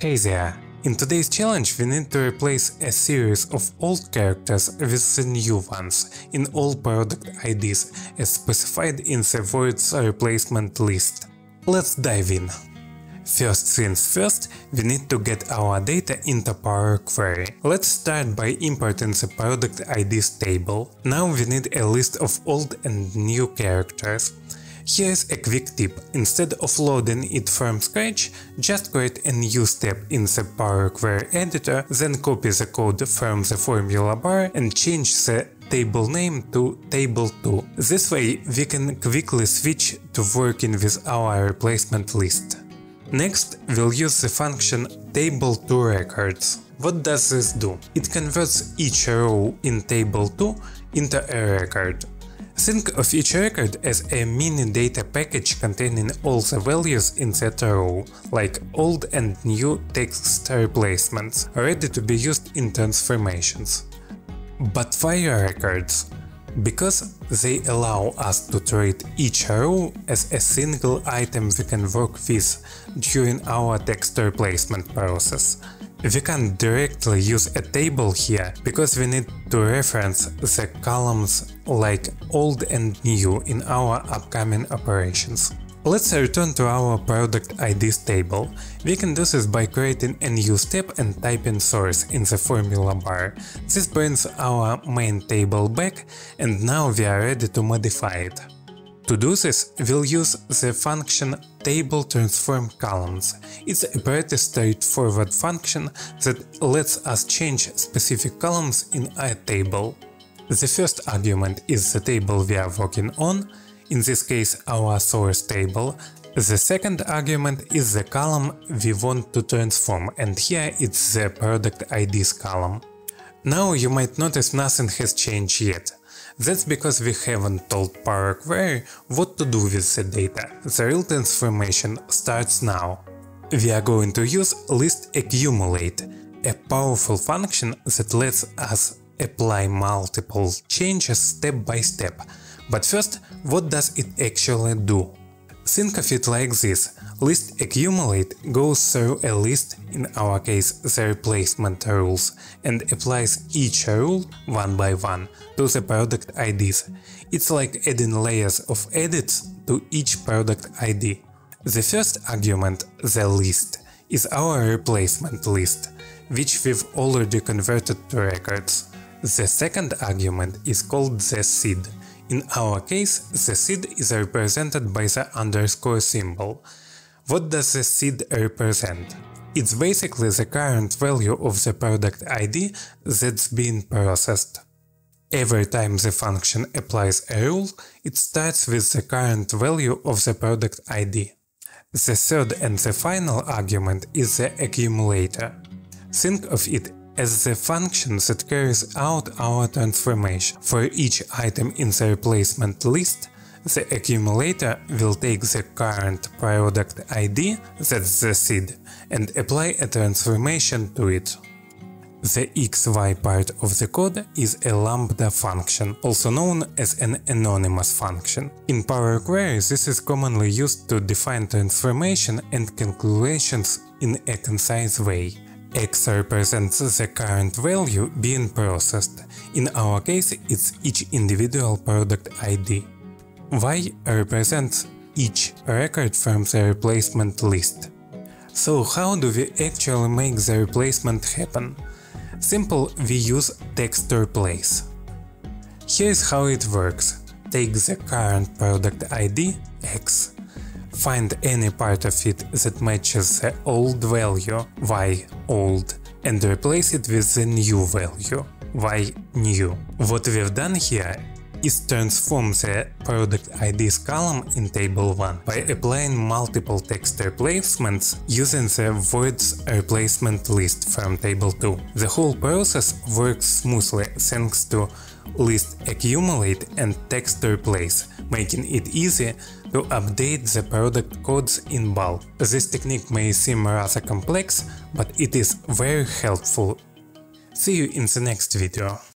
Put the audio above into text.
Hey there! In today's challenge we need to replace a series of old characters with the new ones in all product IDs as specified in the void's replacement list. Let's dive in. First things first, we need to get our data into Power Query. Let's start by importing the product IDs table. Now we need a list of old and new characters. Here's a quick tip, instead of loading it from scratch, just create a new step in the Power Query editor, then copy the code from the formula bar and change the table name to table2. This way we can quickly switch to working with our replacement list. Next, we'll use the function table2records. What does this do? It converts each row in table2 into a record. Think of each record as a mini data package containing all the values in that row, like old and new text replacements, ready to be used in transformations. But why records? Because they allow us to treat each row as a single item we can work with during our text replacement process. We can't directly use a table here, because we need to reference the columns like old and new in our upcoming operations. Let's return to our product IDs table. We can do this by creating a new step and typing source in the formula bar. This brings our main table back and now we are ready to modify it. To do this, we'll use the function table transform columns. It's a pretty straightforward function that lets us change specific columns in a table. The first argument is the table we are working on, in this case our source table. The second argument is the column we want to transform and here it's the product IDs column. Now you might notice nothing has changed yet. That's because we haven't told Power Query what to do with the data. The real transformation starts now. We are going to use list accumulate, a powerful function that lets us apply multiple changes step by step. But first, what does it actually do? Think of it like this. List accumulate goes through a list, in our case the replacement rules, and applies each rule one by one to the product IDs. It's like adding layers of edits to each product ID. The first argument, the list, is our replacement list, which we've already converted to records. The second argument is called the seed. In our case, the seed is represented by the underscore symbol. What does the seed represent? It's basically the current value of the product ID that's being processed. Every time the function applies a rule, it starts with the current value of the product ID. The third and the final argument is the accumulator. Think of it as the function that carries out our transformation. For each item in the replacement list, the accumulator will take the current product ID, that's the seed, and apply a transformation to it. The XY part of the code is a lambda function, also known as an anonymous function. In Power Query this is commonly used to define transformation and calculations in a concise way. X represents the current value being processed, in our case it's each individual product ID. Y represents each record from the replacement list. So how do we actually make the replacement happen? Simple, we use text replace. Here's how it works. Take the current product ID, X, find any part of it that matches the old value, Y old, and replace it with the new value, Y new. What we've done here is transform the product IDs column in table 1 by applying multiple text replacements using the words replacement list from table 2. The whole process works smoothly thanks to list accumulate and text replace, making it easy to update the product codes in bulk. This technique may seem rather complex, but it is very helpful. See you in the next video.